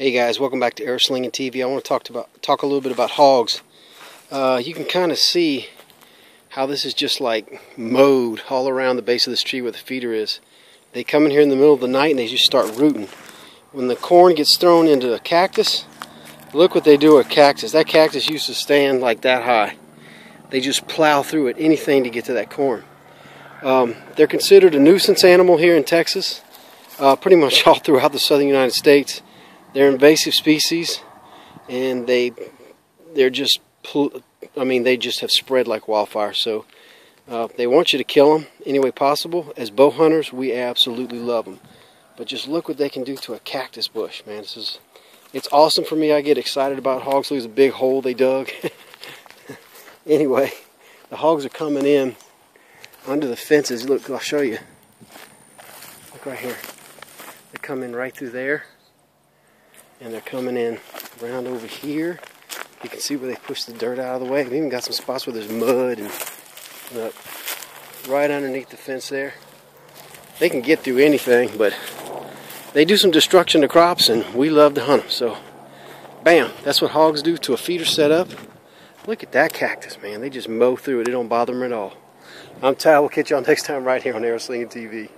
Hey guys, welcome back to Arrow Slinging TV. I want to talk to about talk a little bit about hogs. Uh, you can kind of see how this is just like mowed all around the base of this tree where the feeder is. They come in here in the middle of the night and they just start rooting. When the corn gets thrown into a cactus, look what they do with cactus. That cactus used to stand like that high. They just plow through it, anything to get to that corn. Um, they're considered a nuisance animal here in Texas, uh, pretty much all throughout the southern United States. They're invasive species, and they they're just I mean they just have spread like wildfire. So uh, they want you to kill them any way possible. As bow hunters, we absolutely love them. But just look what they can do to a cactus bush, man. This is it's awesome for me. I get excited about hogs. Look at the big hole they dug. anyway, the hogs are coming in under the fences. Look, I'll show you. Look right here. They come in right through there and they're coming in around over here. You can see where they push the dirt out of the way. They even got some spots where there's mud and uh, right underneath the fence there. They can get through anything, but they do some destruction to crops, and we love to hunt them. So, bam, that's what hogs do to a feeder setup. Look at that cactus, man. They just mow through it. It don't bother them at all. I'm Ty. We'll catch y'all next time right here on Arrow Slinging TV.